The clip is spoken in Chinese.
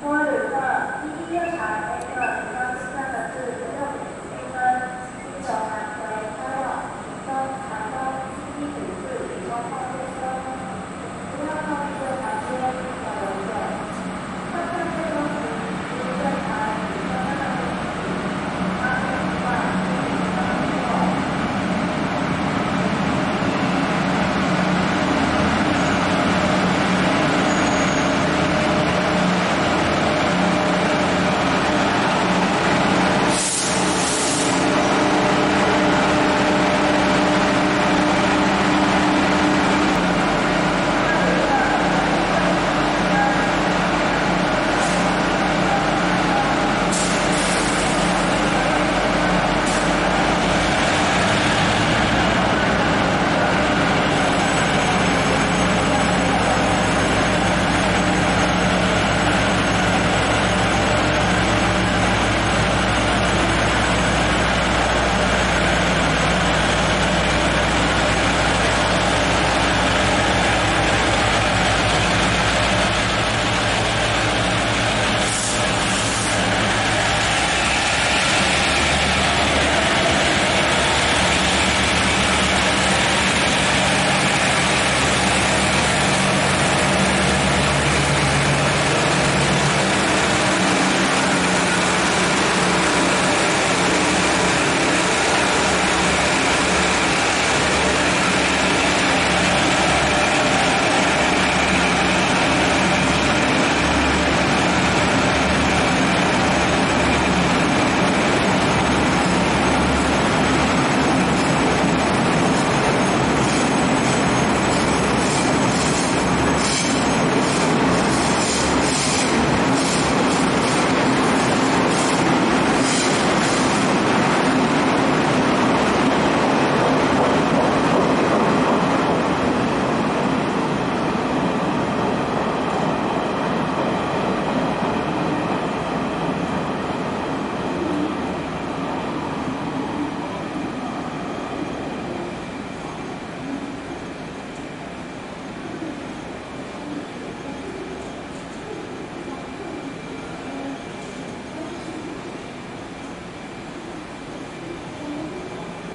我有个第一个茶。